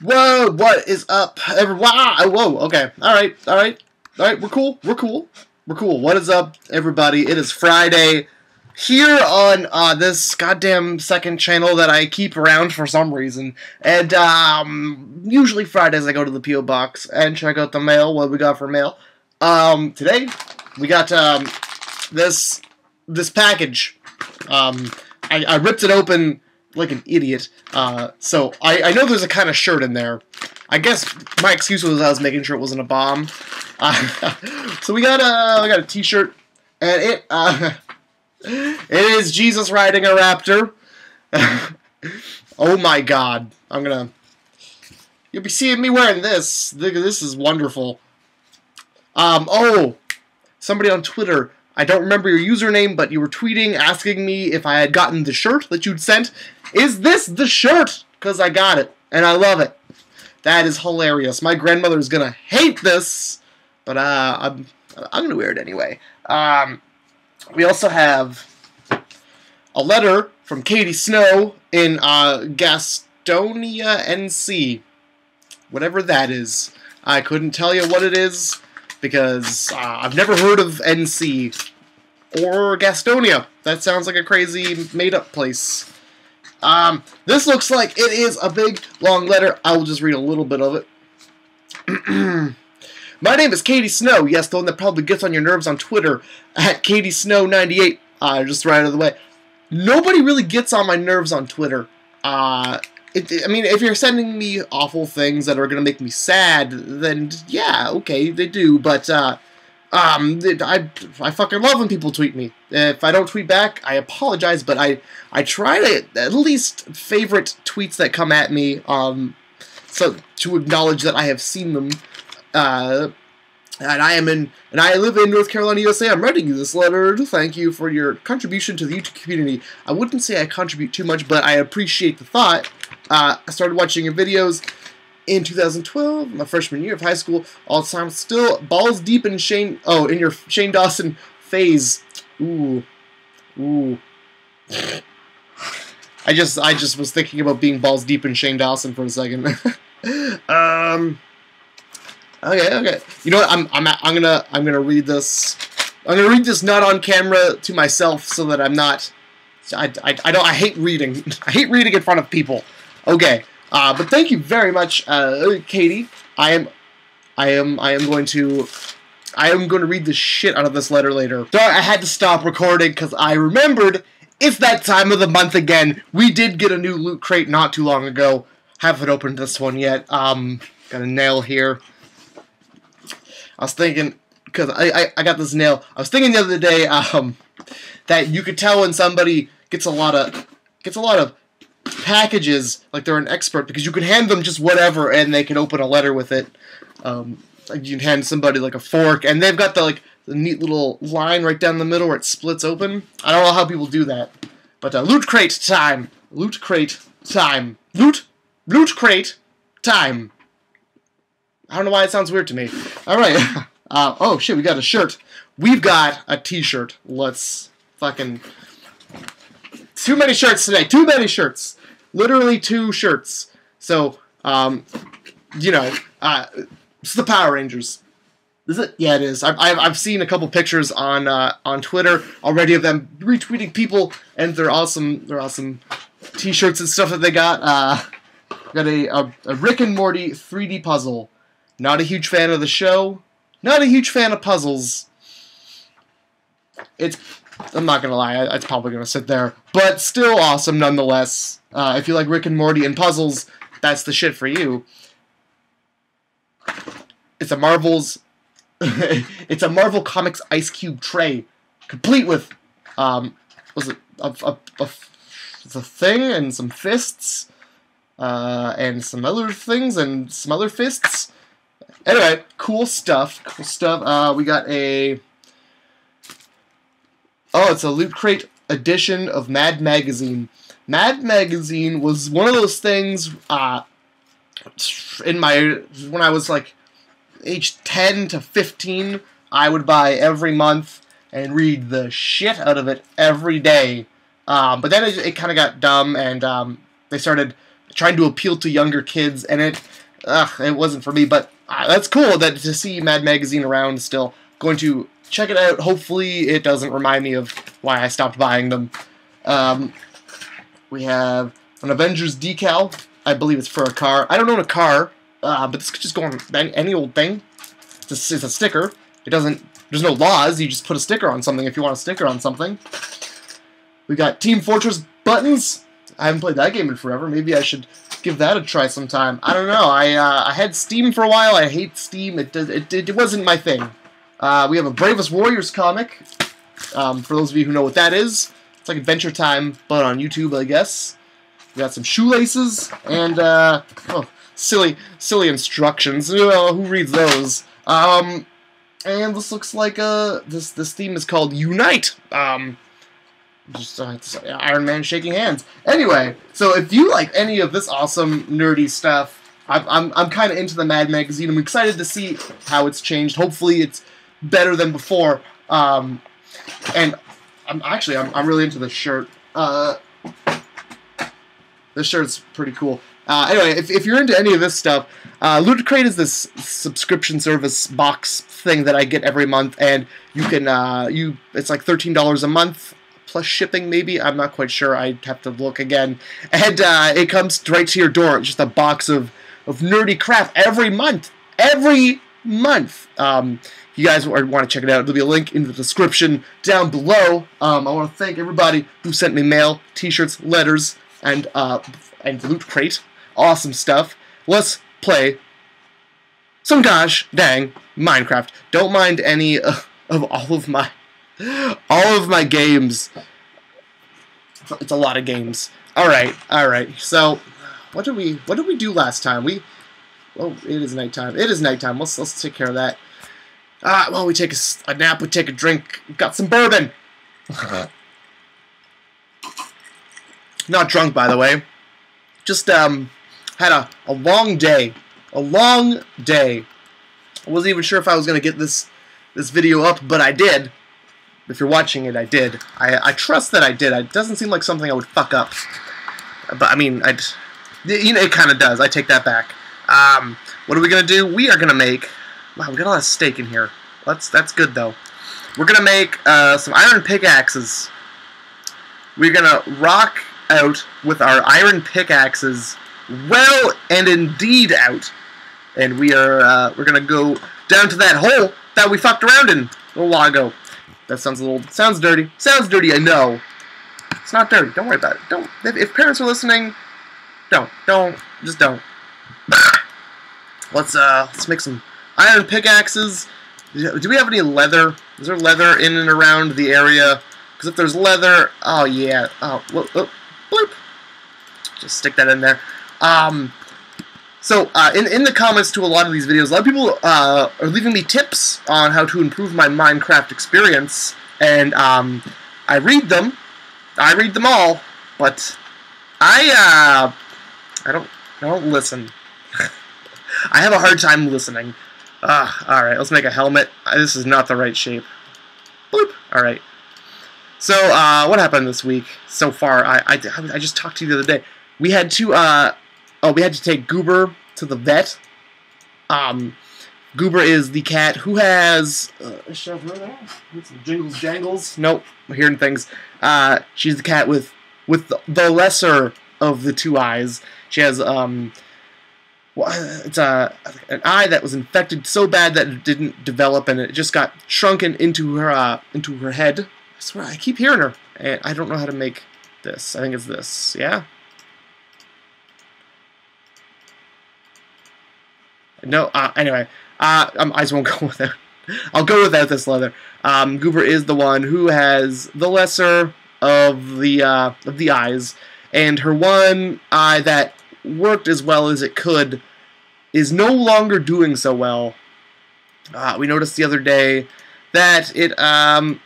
Whoa, what is up? Everyone, whoa, okay. Alright, alright. Alright, we're cool. We're cool. We're cool. What is up, everybody? It is Friday here on uh, this goddamn second channel that I keep around for some reason. And um, usually Fridays I go to the P.O. Box and check out the mail, what we got for mail. Um, today, we got um, this this package. Um, I, I ripped it open like an idiot. Uh, so I, I know there's a kind of shirt in there. I guess my excuse was I was making sure it wasn't a bomb. Uh, so we got a we got a T-shirt, and it uh, it is Jesus riding a raptor. oh my God! I'm gonna you'll be seeing me wearing this. This is wonderful. Um oh, somebody on Twitter I don't remember your username, but you were tweeting asking me if I had gotten the shirt that you'd sent. Is this the shirt? Because I got it, and I love it. That is hilarious. My grandmother is gonna hate this, but uh, I'm I'm gonna wear it anyway. Um, we also have a letter from Katie Snow in uh, Gastonia, NC. Whatever that is. I couldn't tell you what it is because uh, I've never heard of NC or Gastonia. That sounds like a crazy made-up place. Um, this looks like it is a big, long letter. I will just read a little bit of it. My name is Katie Snow. Yes, the one that probably gets on your nerves on Twitter at Katie Snow 98 Uh, just right out of the way. Nobody really gets on my nerves on Twitter. Uh, it, I mean, if you're sending me awful things that are going to make me sad, then yeah, okay, they do. But uh, um, I I fucking love when people tweet me. If I don't tweet back, I apologize, but I I try to at least favorite tweets that come at me. Um, so to acknowledge that I have seen them. Uh, and I am in, and I live in North Carolina, USA. I'm writing you this letter to thank you for your contribution to the YouTube community. I wouldn't say I contribute too much, but I appreciate the thought. Uh, I started watching your videos in 2012, my freshman year of high school. All time, still balls deep in Shane. Oh, in your Shane Dawson phase. Ooh, ooh. I just, I just was thinking about being balls deep in Shane Dawson for a second. um. Okay, okay. You know what? I'm, I'm, I'm gonna, I'm gonna read this. I'm gonna read this not on camera to myself so that I'm not. I, I, I don't. I hate reading. I hate reading in front of people. Okay, uh, but thank you very much, uh, Katie. I am, I am, I am going to, I am going to read the shit out of this letter later. Sorry, I had to stop recording because I remembered it's that time of the month again. We did get a new loot crate not too long ago. Haven't opened this one yet. Um, got a nail here. I was thinking, because I, I, I got this nail. I was thinking the other day, um, that you could tell when somebody gets a lot of, gets a lot of packages like they're an expert because you can hand them just whatever and they can open a letter with it. Um, like you can hand somebody like a fork and they've got the like the neat little line right down the middle where it splits open. I don't know how people do that, but uh, loot crate time, loot crate time, loot loot crate time. I don't know why it sounds weird to me. All right. Uh, oh shit, we got a shirt. We've got a T-shirt. Let's fucking too many shirts today. Too many shirts literally two shirts. So, um, you know, uh, it's the Power Rangers. Is it? Yeah, it is. I've, I've, seen a couple pictures on uh, on Twitter already of them retweeting people, and they're awesome. They're awesome T-shirts and stuff that they got. Uh, got a, a, a Rick and Morty 3D puzzle. Not a huge fan of the show. Not a huge fan of puzzles. It's I'm not gonna lie, it's probably gonna sit there, but still awesome nonetheless. Uh, if you like Rick and Morty and puzzles, that's the shit for you. It's a Marvel's, it's a Marvel Comics Ice Cube tray, complete with, um, was it a, a, a, a thing and some fists, uh, and some other things and some other fists. Anyway, cool stuff. Cool stuff. Uh, we got a Oh, it's a Loot Crate edition of Mad Magazine. Mad Magazine was one of those things uh, in my when I was like age 10 to 15, I would buy every month and read the shit out of it every day. Um, but then it, it kind of got dumb, and um, they started trying to appeal to younger kids, and it ugh, it wasn't for me. But uh, that's cool that to see Mad Magazine around still. Going to check it out. Hopefully, it doesn't remind me of why I stopped buying them. Um, we have an Avengers decal. I believe it's for a car. I don't own a car, uh, but this could just go on any old thing. It's a, it's a sticker. It doesn't. There's no laws. You just put a sticker on something if you want a sticker on something. We got Team Fortress buttons. I haven't played that game in forever. Maybe I should give that a try sometime. I don't know. I uh, I had Steam for a while. I hate Steam. It does it, it, it wasn't my thing. Uh, we have a Bravest Warriors comic. Um, for those of you who know what that is, it's like Adventure Time, but on YouTube, I guess. We got some shoelaces and uh, oh, silly silly instructions. Uh, who reads those? Um, and this looks like uh this this theme is called Unite. Um, just uh, Iron Man shaking hands. Anyway, so if you like any of this awesome nerdy stuff, I'm I'm, I'm kind of into the Mad Magazine. I'm excited to see how it's changed. Hopefully, it's better than before. Um, and I'm actually I'm, I'm really into this shirt. Uh, this shirt's pretty cool. Uh, anyway, if, if you're into any of this stuff, uh, Loot Crate is this subscription service box thing that I get every month, and you can uh, you it's like thirteen dollars a month plus shipping, maybe. I'm not quite sure. I'd have to look again. And uh, it comes right to your door. It's just a box of, of nerdy crap every month. Every month. Um, you guys want to check it out, there'll be a link in the description down below. Um, I want to thank everybody who sent me mail, t-shirts, letters, and, uh, and Loot Crate. Awesome stuff. Let's play some gosh dang Minecraft. Don't mind any uh, of all of my all of my games. It's a lot of games. All right, all right. So, what did we what did we do last time? We oh, it is nighttime. It is nighttime. Let's let's take care of that. Ah, uh, well, we take a, a, nap. We take a drink. We've got some bourbon. Not drunk, by the way. Just um, had a a long day. A long day. I wasn't even sure if I was gonna get this this video up, but I did. If you're watching it, I did. I, I trust that I did. It doesn't seem like something I would fuck up. But, I mean, I you know, it kind of does. I take that back. Um, what are we going to do? We are going to make... Wow, we got a lot of steak in here. That's, that's good, though. We're to make uh, some iron pickaxes. We're to rock out with our iron pickaxes well and indeed out. And we are uh, we're gonna go down to that hole that we fucked around in a little while ago. That sounds a little sounds dirty. Sounds dirty, I know. It's not dirty. Don't worry about it. Don't. If, if parents are listening, don't. Don't. Just don't. let's uh let's make some iron pickaxes. Do we have any leather? Is there leather in and around the area? Because if there's leather, oh yeah. Oh, whoop, whoop, bloop. Just stick that in there. Um, so, uh, in, in the comments to a lot of these videos, a lot of people uh, are leaving me tips on how to improve my Minecraft experience, and um, I read them. I read them all, but I uh, I don't I don't listen. I have a hard time listening. Uh, all right, let's make a helmet. Uh, this is not the right shape. Bloop. All right. So, uh, what happened this week so far? I, I, I just talked to you the other day. We had to uh, Oh, we had to take Goober to the vet. Um, Goober is the cat who has uh, jingles jangles. Nope, I'm hearing things. Uh, she's the cat with with the lesser of the two eyes. She has um, it's a an eye that was infected so bad that it didn't develop and it just got shrunken into her uh, into her head. I swear, I keep hearing her, and I don't know how to make this. I think it's this. Yeah. No, uh, anyway, uh, um, I just won't go with it. I'll go without this leather. Um, Goober is the one who has the lesser of the uh, of the eyes, and her one eye that worked as well as it could is no longer doing so well. Uh, we noticed the other day that it um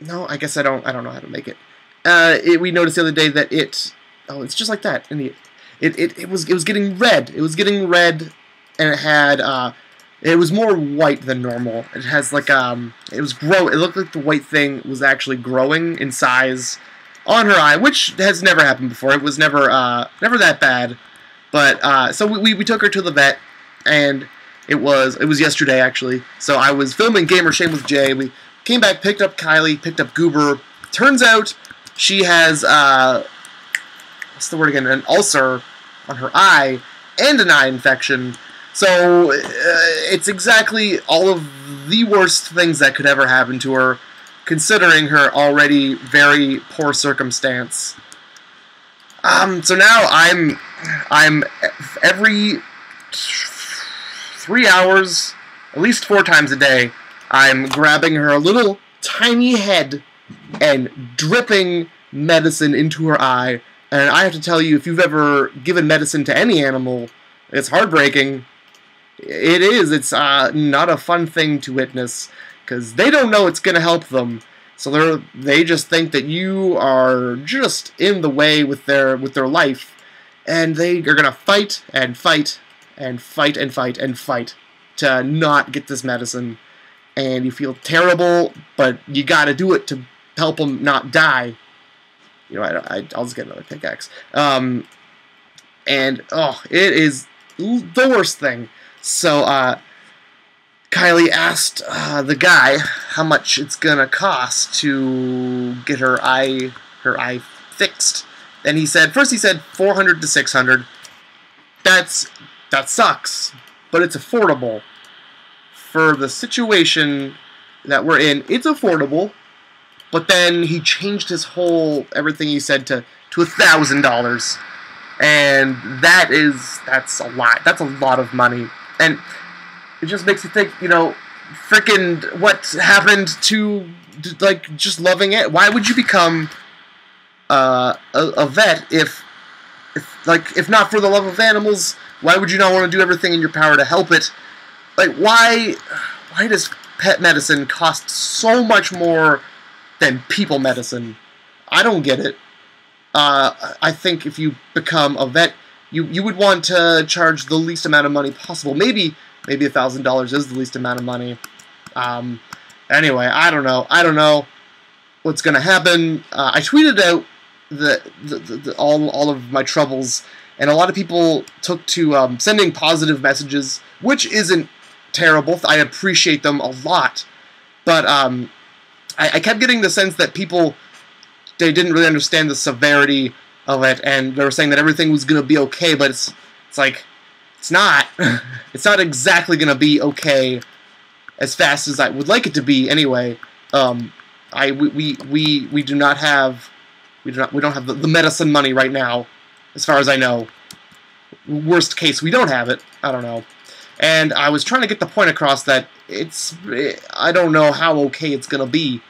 no, I guess I don't I don't know how to make it. Uh, it we noticed the other day that it oh it's just like that and the it, it, it was it was getting red. It was getting red, and it had uh, it was more white than normal. It has like um, it was grow. It looked like the white thing was actually growing in size, on her eye, which has never happened before. It was never uh, never that bad. But uh, so we, we took her to the vet, and it was it was yesterday actually. So I was filming Gamer Shame with Jay. We came back, picked up Kylie, picked up Goober. Turns out she has uh, what's the word again? An ulcer on her eye and an eye infection. So uh, it's exactly all of the worst things that could ever happen to her, considering her already very poor circumstance. Um, so now I'm, I'm every three hours, at least four times a day, I'm grabbing her little tiny head and dripping medicine into her eye. And I have to tell you, if you've ever given medicine to any animal, it's heartbreaking. It is. It's uh, not a fun thing to witness because they don't know it's going to help them. So they they just think that you are just in the way with their with their life, and they are gonna fight and fight and fight and fight and fight to not get this medicine. And you feel terrible, but you gotta do it to help them not die. You know, I, I, will just get another pickaxe. Um, and oh, it is the worst thing. So, uh, Kylie asked uh, the guy how much it's gonna cost to get her eye her eye fixed. And he said first he said 400 to 600. That's that sucks, but it's affordable for the situation that we're in. It's affordable, but then he changed his whole everything he said to to a thousand dollars, and that is that's a lot. That's a lot of money, and it just makes you think, you know, freaking what happened to like just loving it. Why would you become uh, a, a vet if, if like if not for the love of animals? Why would you not want to do everything in your power to help it? Like why why does pet medicine cost so much more than people medicine? I don't get it. Uh, I think if you become a vet, you you would want to charge the least amount of money possible. Maybe maybe a thousand dollars is the least amount of money. Um, anyway, I don't know. I don't know what's gonna happen. Uh, I tweeted out the, the, the, the, all all of my troubles, and a lot of people took to um, sending positive messages, which isn't terrible. I appreciate them a lot, but um, I, I kept getting the sense that people they didn't really understand the severity of it, and they were saying that everything was gonna be okay, but it's it's like it's not. it's not exactly going to be okay as fast as I would like it to be anyway. Um, I we, we, we, do not have we do not we don't have the, the medicine money right now, as far as I know. Worst case, we don't have it. I don't know. And I was trying to get the point across that it's I don't know how okay it's gonna be,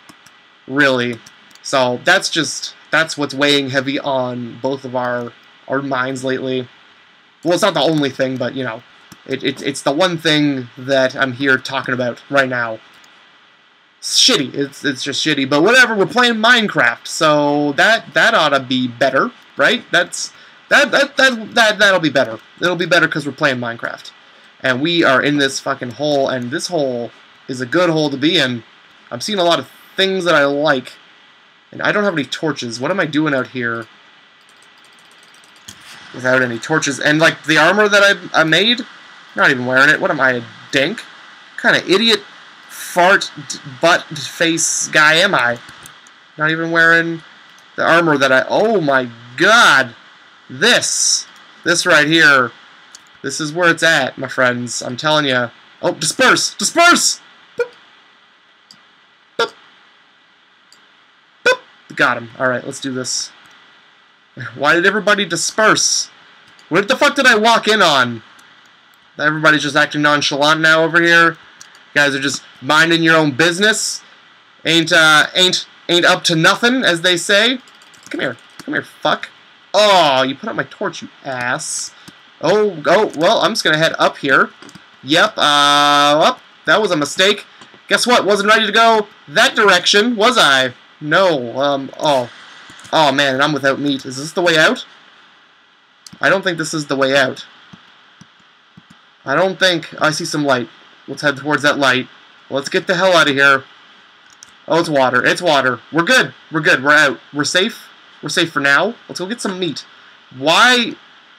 really. So that's just that's what's weighing heavy on both of our our minds lately. Well, it's not the only thing, but, you know, it, it, it's the one thing that I'm here talking about right now. It's shitty. It's, it's just shitty. But whatever, we're playing Minecraft, so that that ought to be better, right? That's that that that that that'll be better. It'll be better because we're playing Minecraft, and we are in this fucking hole, and this hole is a good hole to be in. I'm seeing a lot of things that I like, and I don't have any torches. What am I doing out here? Without any torches. And, like, the armor that I, I made, not even wearing it. What am I, a dink? Kind of idiot, fart, butt face guy am I? Not even wearing the armor that I... Oh, my God! This! This right here. This is where it's at, my friends. I'm telling you. Oh, disperse! Disperse! Boop. Boop. Boop. Got him. Alright, let's do this. Why did everybody disperse? What the fuck did I walk in on? Everybody's just acting nonchalant now over here. You guys are just minding your own business. Ain't uh ain't ain't up to nothing, as they say. Come here. Come here, fuck. Oh, you put out my torch, you ass. Oh, oh, well, I'm just gonna head up here. Yep, uh, up. That was a mistake. Guess what? Wasn't ready to go that direction, was I? No, um, oh. Oh man, and I'm without meat. Is this the way out? I don't think this is the way out. I don't think... I see some light. Let's head towards that light. Let's get the hell out of here. Oh, it's water. It's water. We're good. We're good. We're out. We're safe. We're safe for now. Let's go get some meat. Why?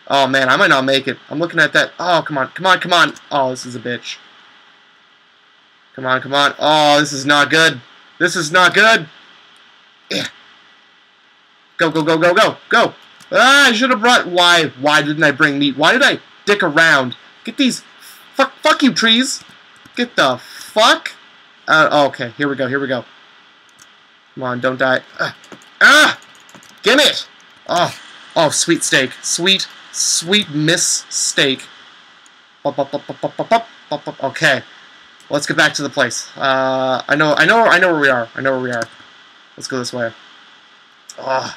Oh, man, I might not make it. I'm looking at that. Oh, come on. Come on, come on. Oh, this is a bitch. Come on, come on. Oh, this is not good. This is not good. Yeah. Go, go, go, go, go, go. Ah, I should have brought... Why? Why didn't I bring meat? Why did I dick around? Get these... Fuck, fuck you, trees. Get the fuck? Uh, oh, okay, here we go, here we go. Come on, don't die. Ah! ah! Give it! Oh, oh, sweet steak. Sweet, sweet miss steak. Okay, let's get back to the place. Uh, I know, I know, I know where we are. I know where we are. Let's go this way. Oh,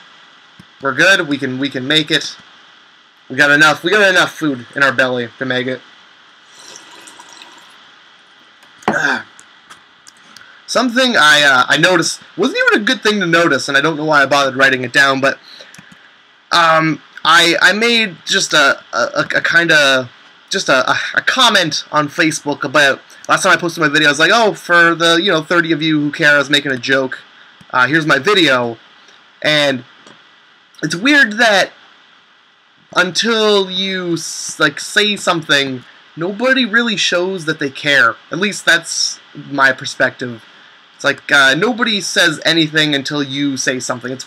we're good. We can, we can make it. We got enough. We got enough food in our belly to make it. Something I uh, I noticed wasn't even a good thing to notice, and I don't know why I bothered writing it down, but um, I I made just a a, a kind of just a, a comment on Facebook about last time I posted my video. I was like, oh, for the you know 30 of you who care, I was making a joke. Uh, here's my video, and it's weird that until you like say something, nobody really shows that they care. At least that's my perspective. It's like uh, nobody says anything until you say something. It's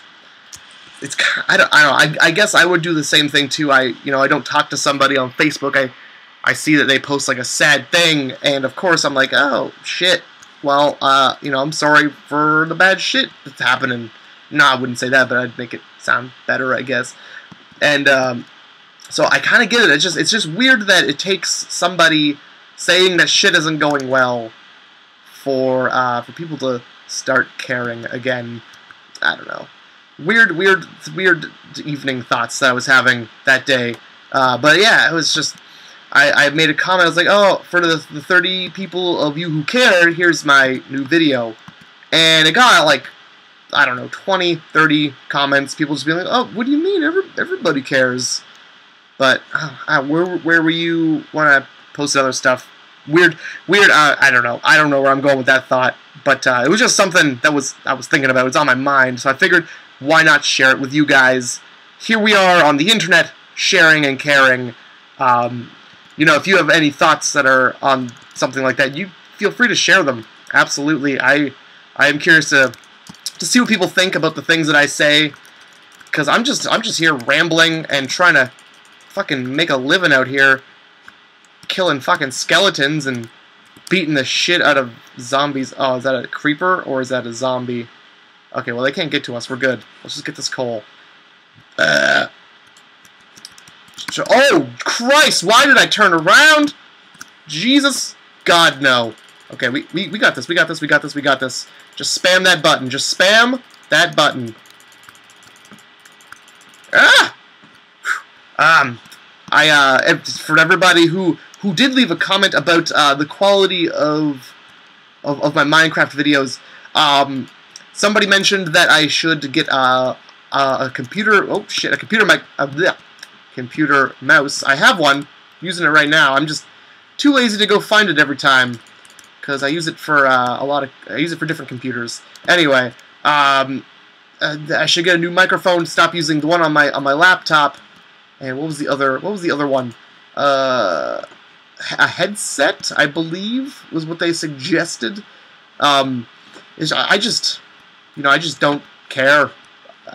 it's I don't I don't. I, I guess I would do the same thing too. I you know I don't talk to somebody on Facebook. I I see that they post like a sad thing, and of course I'm like, oh shit. Well, uh, you know, I'm sorry for the bad shit that's happening. No, I wouldn't say that, but I'd make it sound better, I guess. And um, so I kind of get it. It's just it's just weird that it takes somebody saying that shit isn't going well for uh, for people to start caring again. I don't know. Weird, weird, weird evening thoughts that I was having that day. Uh, but yeah, it was just. I, I made a comment. I was like, "Oh, for the, the 30 people of you who care, here's my new video," and it got like I don't know, 20, 30 comments. People just being like, "Oh, what do you mean? Every, everybody cares." But uh, where where were you when I posted other stuff? Weird, weird. Uh, I don't know. I don't know where I'm going with that thought. But uh, it was just something that was I was thinking about. It's on my mind, so I figured why not share it with you guys. Here we are on the internet, sharing and caring. Um, you know, if you have any thoughts that are on something like that, you feel free to share them. Absolutely, I I am curious to to see what people think about the things that I say, because I'm just I'm just here rambling and trying to fucking make a living out here killing fucking skeletons and beating the shit out of zombies. Oh, is that a creeper or is that a zombie? Okay, well, they can't get to us. We're good. Let's just get this coal. Uh. Oh, Christ! Why did I turn around? Jesus. God, no. Okay, we, we, we got this. We got this. We got this. We got this. Just spam that button. Just spam that button. Ah! Um, I uh, for everybody who who did leave a comment about uh, the quality of, of, of my Minecraft videos, um, somebody mentioned that I should get uh, a computer. Oh shit, a computer mic, uh, computer mouse. I have one, using it right now. I'm just too lazy to go find it every time because I use it for uh, a lot of. I use it for different computers. Anyway, um, uh, I should get a new microphone. Stop using the one on my on my laptop and what was the other? What was the other one? Uh, a headset, I believe, was what they suggested. Um, is I just, you know, I just don't care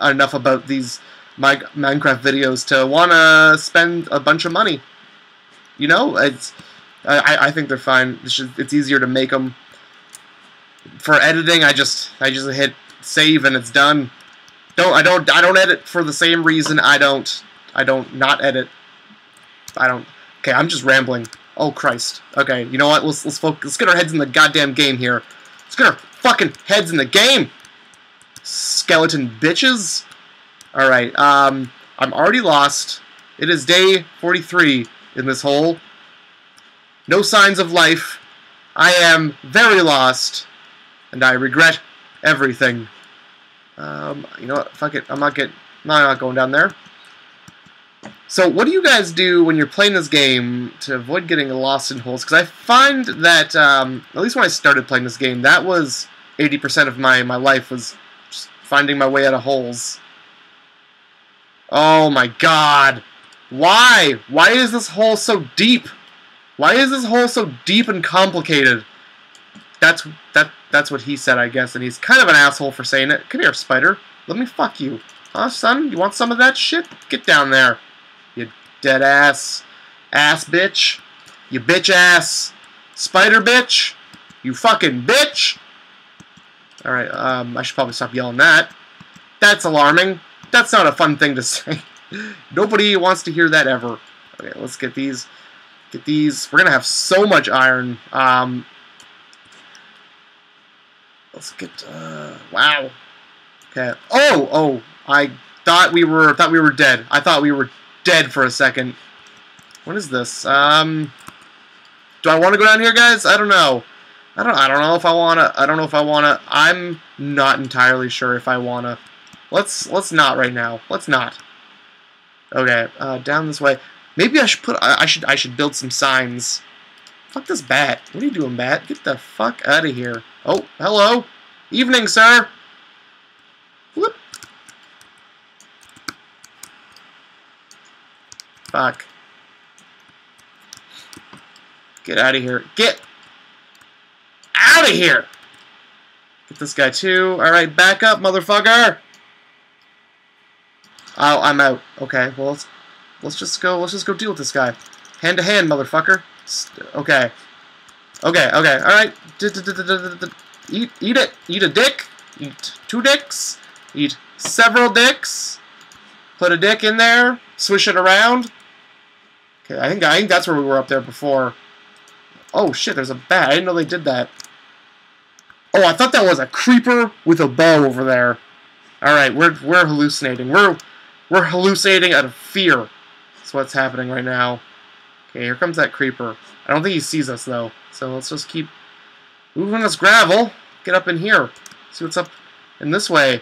enough about these my Minecraft videos to want to spend a bunch of money. You know, it's I, I think they're fine. It's, just, it's easier to make them. For editing, I just I just hit save and it's done. Don't I don't I don't edit for the same reason I don't I don't not edit. I don't. Okay, I'm just rambling. Oh Christ. Okay, you know what? Let's let's focus. Let's get our heads in the goddamn game here. Let's get our fucking heads in the game. Skeleton bitches. All right. Um, I'm already lost. It is day 43 in this hole. No signs of life. I am very lost, and I regret everything. Um, you know what? Fuck it. I'm not getting. No, I'm not going down there. So what do you guys do when you're playing this game to avoid getting lost in holes? Because I find that, um, at least when I started playing this game, that was 80% of my, my life was finding my way out of holes. Oh my god. Why? Why is this hole so deep? Why is this hole so deep and complicated? That's that that's what he said, I guess, and he's kind of an asshole for saying it. Come here, spider. Let me fuck you. Huh, son? You want some of that shit? Get down there. You dead ass. Ass bitch. You bitch ass. Spider bitch. You fucking bitch. Alright, um, I should probably stop yelling that. That's alarming. That's not a fun thing to say. Nobody wants to hear that ever. Okay, let's get these. Get these. We're gonna have so much iron. Um, let's get. Uh, wow. Okay. Oh, oh. I thought we were thought we were dead. I thought we were dead for a second. What is this? Um, do I want to go down here, guys? I don't know. I don't. I don't know if I wanna. I don't know if I wanna. I'm not entirely sure if I wanna. Let's let's not right now. Let's not. Okay, uh, down this way. Maybe I should put. I, should. I should build some signs. Fuck this bat. What are you doing, bat? Get the fuck out of here. Oh, hello. Evening, sir. Whoop. Fuck. Get out of here. Get out of here! Get this guy too. Alright, back up, motherfucker! Oh, I'm out. Okay, well, let's, let's just go, let's just go deal with this guy. Hand to hand, motherfucker. Okay. Okay, okay, alright. Eat, eat it. Eat a dick. Eat two dicks. Eat several dicks. Put a dick in there. Swish it around. Okay, I think, I think that's where we were up there before. Oh shit, there's a bat. I didn't know they did that. Oh, I thought that was a creeper with a bow over there. Alright, we're, we're hallucinating. We're, we're hallucinating out of fear. That's what's happening right now. Okay, here comes that creeper. I don't think he sees us, though. So let's just keep moving this gravel. Get up in here. See what's up in this way.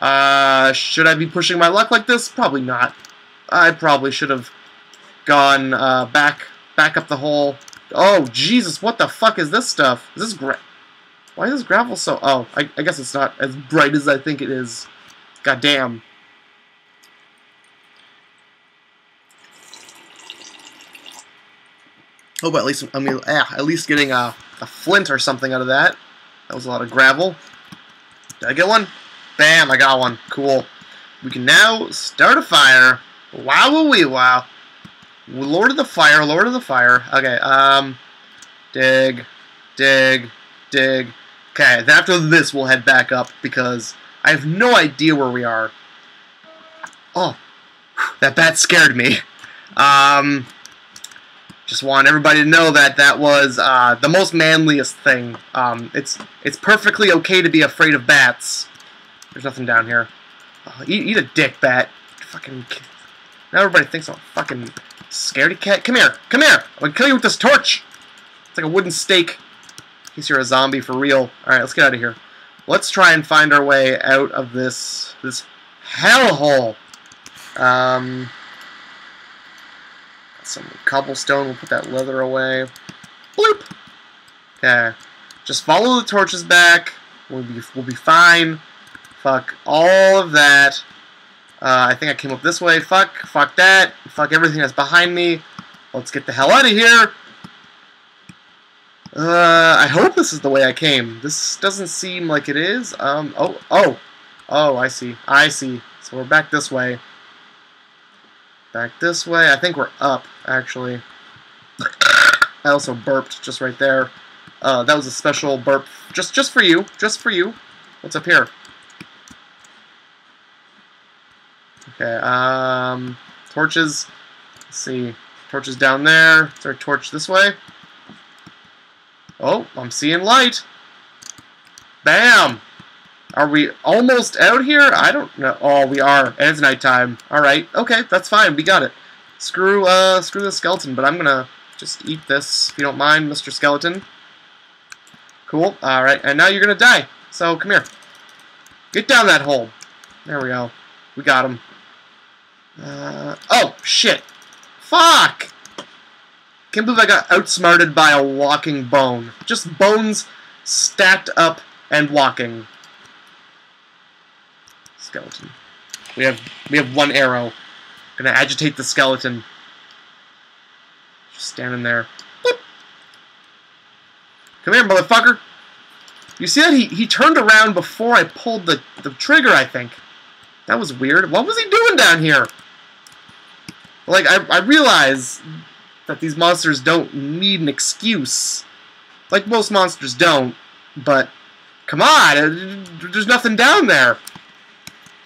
Uh, should I be pushing my luck like this? Probably not. I probably should have gone uh, back back up the hole. Oh, Jesus, what the fuck is this stuff? Is this gra why is this gravel so... Oh, I, I guess it's not as bright as I think it is. God damn. Oh, but at least I mean, ah, at least getting a, a flint or something out of that. That was a lot of gravel. Did I get one? Bam, I got one. Cool. We can now start a fire. Wow, wee wow. Lord of the fire, Lord of the fire. Okay, um, dig, dig, dig. Okay, Then after this, we'll head back up because I have no idea where we are. Oh, that bat scared me. Um, just want everybody to know that that was uh, the most manliest thing. Um, it's it's perfectly okay to be afraid of bats. There's nothing down here. Oh, eat, eat a dick, bat. Fucking. Now everybody thinks I'm a fucking scaredy cat. Come here, come here. I'm gonna kill you with this torch. It's like a wooden stake case you're a zombie for real. Alright, let's get out of here. Let's try and find our way out of this this hellhole. Um, some cobblestone. We'll put that leather away. Bloop. Okay. Just follow the torches back. We'll be we'll be fine. Fuck all of that. Uh, I think I came up this way. Fuck. Fuck that. Fuck everything that's behind me. Let's get the hell out of here. Uh, I hope this is the way I came. This doesn't seem like it is. Um, oh, oh. Oh, I see. I see. So we're back this way. Back this way. I think we're up, actually. I also burped just right there. Uh, that was a special burp. Just, just for you. Just for you. What's up here? Okay, um, torches. Let's see. Torches down there. Is there a torch this way? Oh, I'm seeing light. Bam! Are we almost out here? I don't know. Oh, we are. And it's nighttime. Alright. Okay, that's fine. We got it. Screw, uh, screw the skeleton, but I'm gonna just eat this, if you don't mind, Mr. Skeleton. Cool. Alright, and now you're gonna die. So, come here. Get down that hole. There we go. We got him. Uh, oh, shit. Fuck! Can't believe I got outsmarted by a walking bone. Just bones stacked up and walking. Skeleton. We have we have one arrow. Gonna agitate the skeleton. Just standing there. Boop. Come here, motherfucker. You see that he he turned around before I pulled the the trigger. I think that was weird. What was he doing down here? Like I I realize that these monsters don't need an excuse. Like most monsters don't, but come on, uh, there's nothing down there.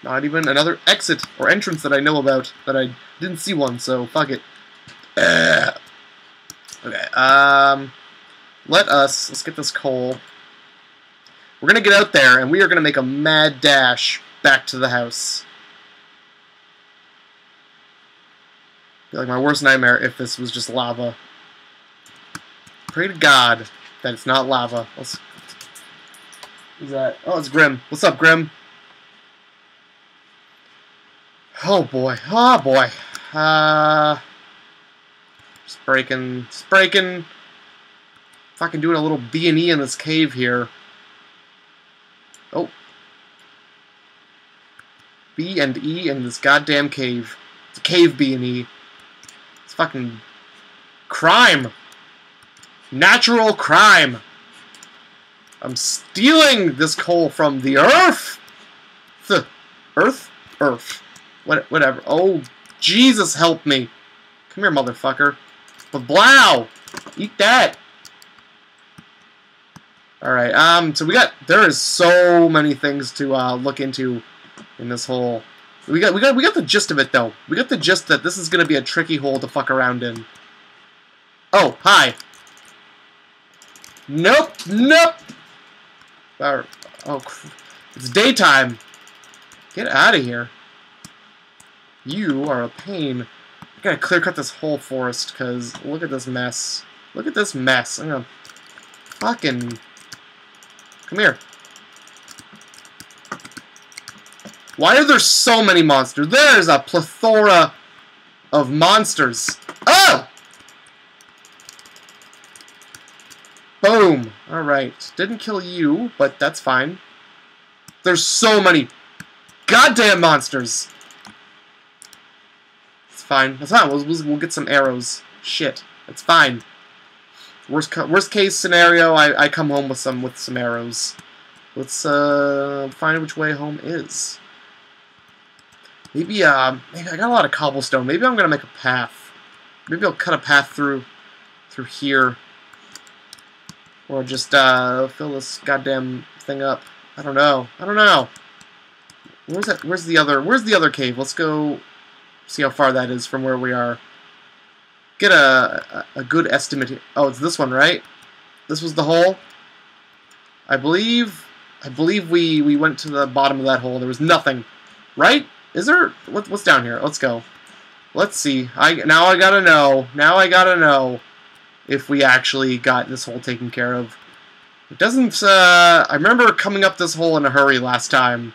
Not even another exit or entrance that I know about that I didn't see one, so fuck it. Uh, okay, um, let us, let's get this coal. We're gonna get out there and we are gonna make a mad dash back to the house. Like my worst nightmare if this was just lava. Pray to God that it's not lava. Let's, that? Oh, it's Grim. What's up, Grim? Oh boy. Oh boy. Uh, just breaking, just breaking. Fucking doing a little B and E in this cave here. Oh. B and E in this goddamn cave. It's a cave B and E. It's fucking crime. Natural crime. I'm stealing this coal from the earth. The earth? Earth. What, whatever. Oh, Jesus help me. Come here, motherfucker. But blow! Eat that! Alright, um, so we got, there is so many things to, uh, look into in this hole. We got, we got, we got the gist of it, though. We got the gist that this is gonna be a tricky hole to fuck around in. Oh, hi. Nope, nope! oh, it's daytime. Get out of here. You are a pain. I gotta clear cut this whole forest, because look at this mess. Look at this mess. I'm gonna fucking... Come here. Why are there so many monsters? There's a plethora of monsters. Oh! Boom. Alright. Didn't kill you, but that's fine. There's so many goddamn monsters fine. That's fine. We'll, we'll, get some arrows. Shit. It's fine. Worst worst case scenario, I, I come home with some with some arrows. Let's uh, find which way home is. Maybe uh, maybe I got a lot of cobblestone. Maybe I'm gonna make a path. Maybe I'll cut a path through through here, or just uh, fill this goddamn thing up. I don't know. I don't know. Where's that? Where's the other? Where's the other cave? Let's go see how far that is from where we are. Get a, a, good estimate. Oh, it's this one, right? This was the hole? I believe I believe we, we went to the bottom of that hole. There was nothing. Right? Is there... What, what's down here? Let's go. Let's see. I Now I gotta know. Now I gotta know if we actually got this hole taken care of. It doesn't... Uh, I remember coming up this hole in a hurry last time.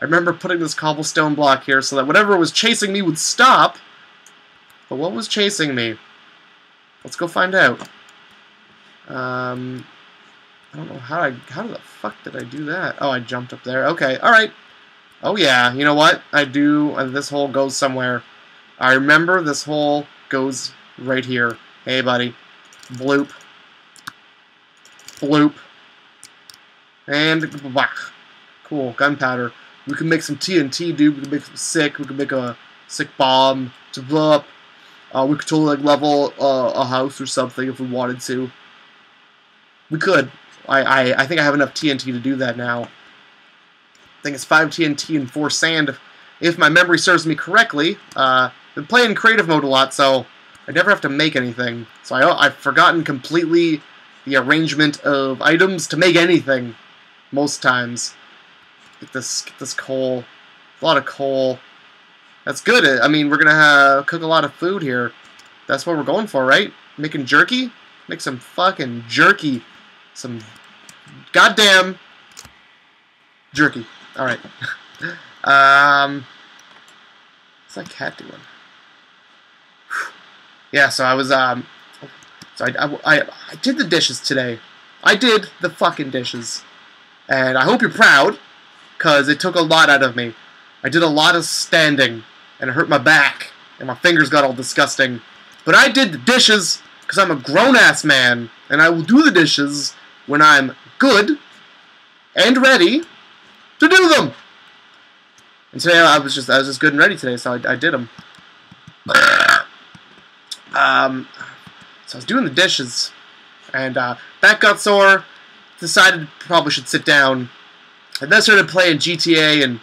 I remember putting this cobblestone block here so that whatever was chasing me would stop. But what was chasing me? Let's go find out. Um, I don't know how I, how the fuck did I do that? Oh, I jumped up there. Okay, alright. Oh yeah, you know what? I do, this hole goes somewhere. I remember this hole goes right here. Hey, buddy. Bloop. Bloop. And, whack. Cool, gunpowder. We could make some TNT, dude. We could make some sick. We could make a sick bomb to blow up. Uh, we could totally like level uh, a house or something if we wanted to. We could. I, I I think I have enough TNT to do that now. I think it's five TNT and four sand, if my memory serves me correctly. Uh, been playing creative mode a lot, so I never have to make anything. So I, I've forgotten completely the arrangement of items to make anything most times. Get this, get this coal. A lot of coal. That's good. I mean, we're gonna have, cook a lot of food here. That's what we're going for, right? Making jerky? Make some fucking jerky. Some goddamn jerky. All right. um, what's that cat doing? yeah. So I was um, so I, I I did the dishes today. I did the fucking dishes, and I hope you're proud because it took a lot out of me. I did a lot of standing, and it hurt my back, and my fingers got all disgusting. But I did the dishes, because I'm a grown-ass man, and I will do the dishes when I'm good and ready to do them. And today I was just I was just good and ready today, so I, I did them. um, so I was doing the dishes, and uh, back got sore. Decided probably should sit down, and then started playing GTA, and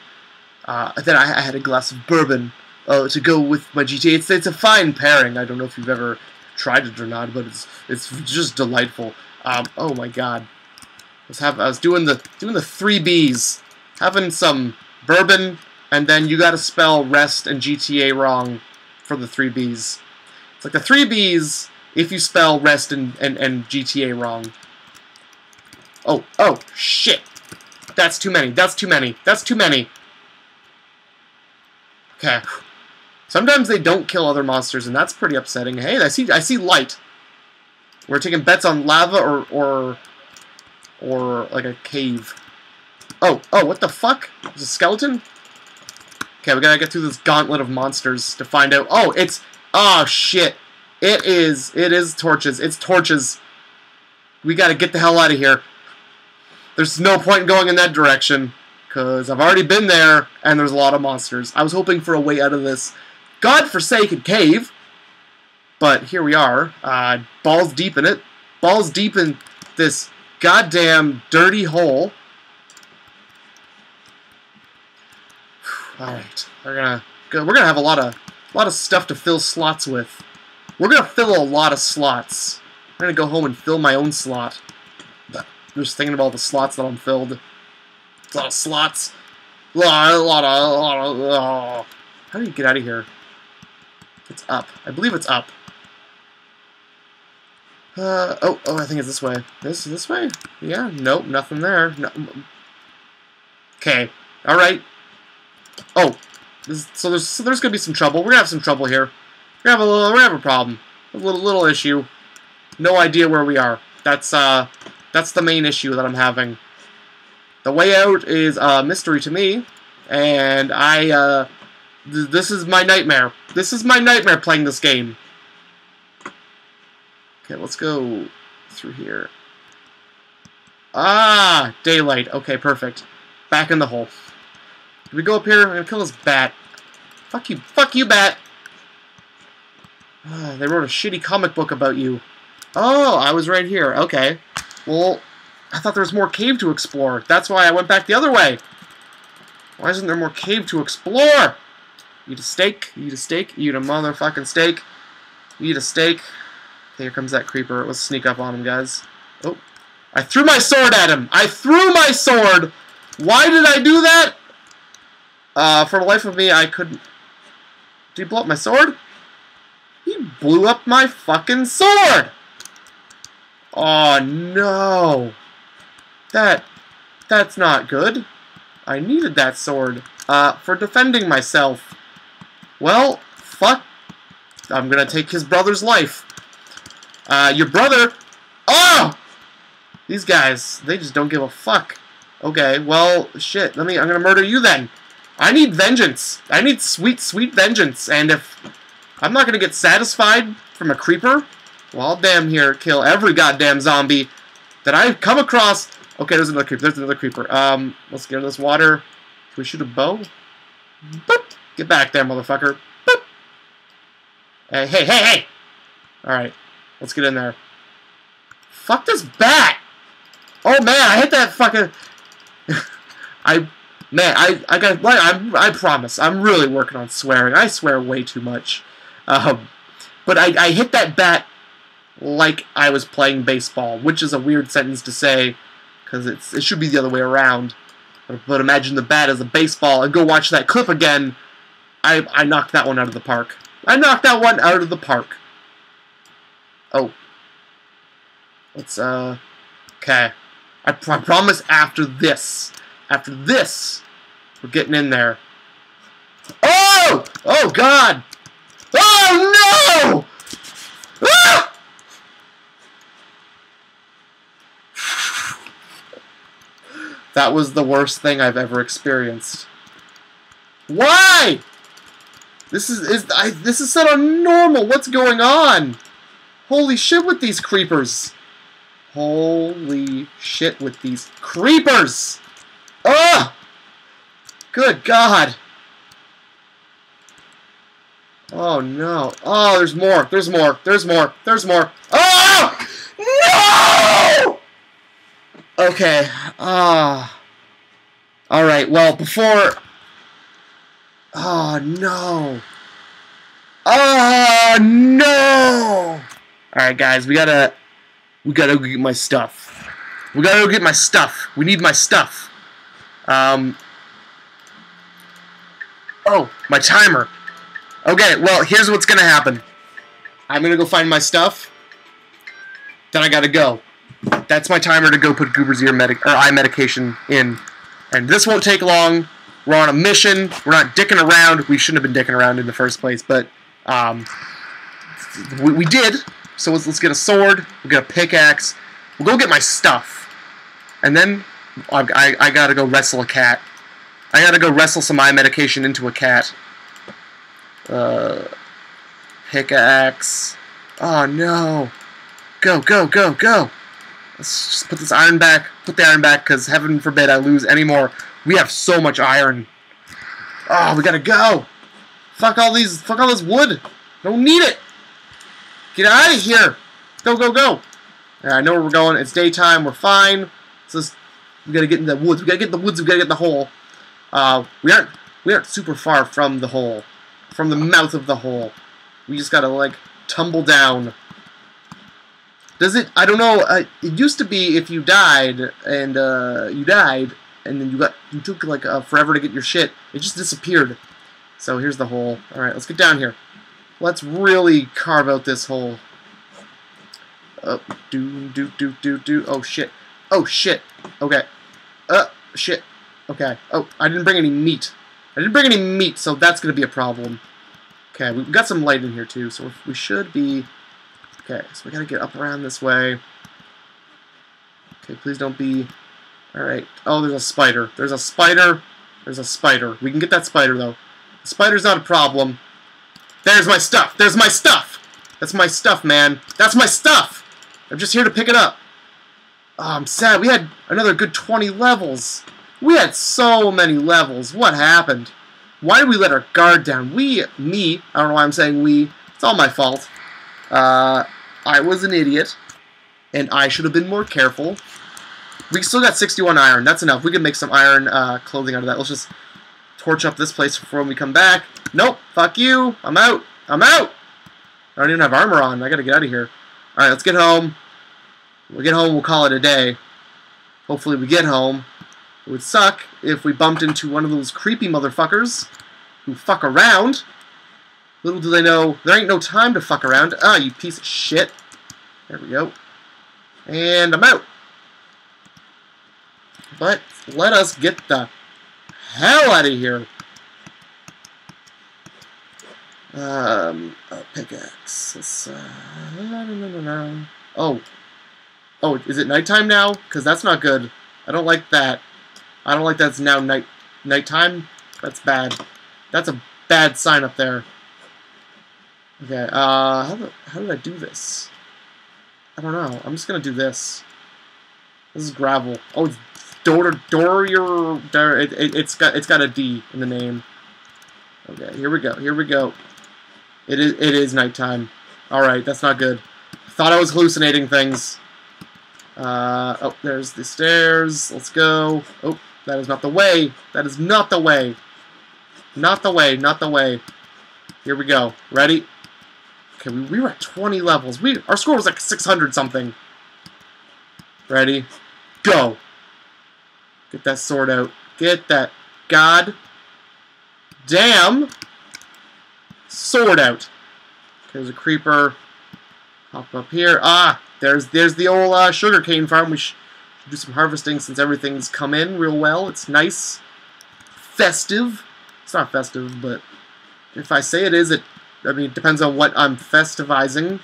uh, then I, I, had a glass of bourbon uh, to go with my GTA. It's it's a fine pairing. I don't know if you've ever tried it or not, but it's it's just delightful. Um, oh my god, I was have I was doing the doing the three Bs, having some bourbon, and then you got to spell rest and GTA wrong for the three Bs. It's like the three Bs if you spell rest and, and, and GTA wrong. Oh, oh, shit. That's too many. That's too many. That's too many. Okay. Sometimes they don't kill other monsters, and that's pretty upsetting. Hey, I see I see light. We're taking bets on lava or or or like a cave. Oh, oh, what the fuck? Is a skeleton? Okay, we gotta get through this gauntlet of monsters to find out. Oh, it's... Oh, shit. It is. It is torches. It's torches. We gotta get the hell out of here. There's no point in going in that direction. Because I've already been there, and there's a lot of monsters. I was hoping for a way out of this godforsaken cave. But here we are. Uh, balls deep in it. Balls deep in this goddamn dirty hole. All right, we're gonna we're gonna have a lot of a lot of stuff to fill slots with. We're gonna fill a lot of slots. I'm gonna go home and fill my own slot. Just thinking about the slots that I'm filled. A lot of slots. A lot, a lot a lot. Oh. How do you get out of here? It's up. I believe it's up. Uh, oh, oh, I think it's this way. This, this way? Yeah, nope, nothing there. No. Okay, alright. Oh, this, so there's so there's gonna be some trouble. We're gonna have some trouble here. We're gonna have a little, we're gonna have a problem, a little little issue. No idea where we are. That's uh, that's the main issue that I'm having. The way out is a mystery to me, and I uh, th this is my nightmare. This is my nightmare playing this game. Okay, let's go through here. Ah, daylight. Okay, perfect. Back in the hole. Can we go up here? I'm gonna kill this bat. Fuck you. Fuck you, bat! They wrote a shitty comic book about you. Oh, I was right here. Okay. Well, I thought there was more cave to explore. That's why I went back the other way. Why isn't there more cave to explore? Eat a steak. Eat a steak. Eat a motherfucking steak. Eat a steak. Okay, here comes that creeper. Let's sneak up on him, guys. Oh. I threw my sword at him. I threw my sword. Why did I do that? Uh, for the life of me, I couldn't... Did he blow up my sword? He blew up my fucking sword! Oh, no. That... That's not good. I needed that sword. Uh, for defending myself. Well, fuck. I'm gonna take his brother's life. Uh, your brother... Oh! These guys, they just don't give a fuck. Okay, well, shit. Let me... I'm gonna murder you then. I need vengeance. I need sweet, sweet vengeance. And if I'm not to get satisfied from a creeper, well, I'll damn here kill every goddamn zombie that I come across. Okay, there's another creeper. There's another creeper. Um, let's get in this water. Can we shoot a bow? Boop. Get back there, motherfucker. Boop. Hey, hey, hey, hey! Alright, let's get in there. Fuck this bat! Oh man, I hit that fucking... I Man, I I got I I promise I'm really working on swearing. I swear way too much. Um, but I I hit that bat like I was playing baseball, which is a weird sentence to say because it's it should be the other way around. But, but imagine the bat as a baseball and go watch that clip again. I I knocked that one out of the park. I knocked that one out of the park. Oh. Let's uh okay. I, pr I promise after this after this, we're getting in there. Oh! Oh, God! Oh, no! Ah! That was the worst thing I've ever experienced. Why? This is is I, this is set on normal. What's going on? Holy shit with these creepers. Holy shit with these creepers. Ugh! Good God. Oh no. Oh, there's more. There's more. There's more. There's more. Oh! No! Okay. Ah. Uh, all right. Well, before. Oh no. Oh no! All right, guys. We gotta. We gotta go get my stuff. We gotta go get my stuff. We need my stuff. Um. Oh, my timer. Okay, well, here's what's gonna happen. I'm gonna go find my stuff. Then I gotta go. That's my timer to go put Goober's ear medic or eye medication in. And this won't take long. We're on a mission. We're not dicking around. We shouldn't have been dicking around in the first place, but um, we, we did. So let's, let's get a sword. We'll get a pickaxe. We'll go get my stuff. And then I, I, I gotta go wrestle a cat. I gotta go wrestle some eye medication into a cat. Uh, pickaxe. Oh no. Go, go, go, go. Let's just put this iron back. Put the iron back, because heaven forbid I lose any more. We have so much iron. Oh, we gotta go. Fuck all these, fuck all this wood. Don't need it. Get out of here. Go, go, go. Yeah, I know where we're going. It's daytime. We're fine. So we gotta get in the woods. We gotta get in the woods. We gotta get in the hole. Uh, we aren't we aren't super far from the hole, from the mouth of the hole. We just gotta like tumble down. Does it? I don't know. Uh, it used to be if you died and uh, you died and then you got you took like uh, forever to get your shit. It just disappeared. So here's the hole. All right, let's get down here. Let's really carve out this hole. Oh, do do do do do. Oh shit. Oh shit. Okay. Uh, shit. Okay. Oh, I didn't bring any meat. I didn't bring any meat, so that's going to be a problem. Okay, we've got some light in here, too, so we should be... Okay, so we got to get up around this way. Okay, please don't be... Alright. Oh, there's a spider. There's a spider. There's a spider. We can get that spider, though. The spider's not a problem. There's my stuff. There's my stuff. That's my stuff, man. That's my stuff. I'm just here to pick it up. Oh, I'm sad. We had another good 20 levels. We had so many levels. What happened? Why did we let our guard down? We, me, I don't know why I'm saying we. It's all my fault. Uh, I was an idiot, and I should have been more careful. We still got 61 iron. That's enough. We can make some iron uh, clothing out of that. Let's just torch up this place before we come back. Nope. Fuck you. I'm out. I'm out. I don't even have armor on. I gotta get out of here. Alright, let's get home. We get home, we'll call it a day. Hopefully we get home. It would suck if we bumped into one of those creepy motherfuckers who fuck around. Little do they know, there ain't no time to fuck around. Ah, you piece of shit. There we go. And I'm out. But let us get the hell out of here. Um, a pickaxe. Uh. Oh. Oh, is it nighttime now? Because that's not good. I don't like that. I don't like that's now night nighttime. That's bad. That's a bad sign up there. Okay, uh, how, how did I do this? I don't know. I'm just gonna do this. This is gravel. Oh, it's Dor Dorier. It, it, it's got it's got a D in the name. Okay, here we go. Here we go. It is it is nighttime. All right, that's not good. Thought I was hallucinating things. Uh, oh, there's the stairs. Let's go. Oh, that is not the way. That is not the way. Not the way. Not the way. Here we go. Ready? Okay, we, we were at 20 levels. We Our score was like 600 something. Ready? Go. Get that sword out. Get that god damn sword out. Okay, there's a creeper. Hop up here. Ah, there's there's the old uh, sugarcane farm. We should do some harvesting since everything's come in real well. It's nice. Festive. It's not festive, but if I say it is, it I mean it depends on what I'm festivizing.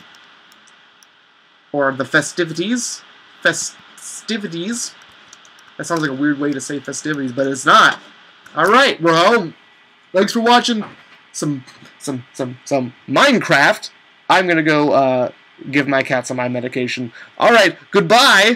Or the festivities. Festivities. That sounds like a weird way to say festivities, but it's not. Alright, we're home. Thanks for watching some some some some Minecraft. I'm gonna go uh, give my cat some eye medication. All right, goodbye.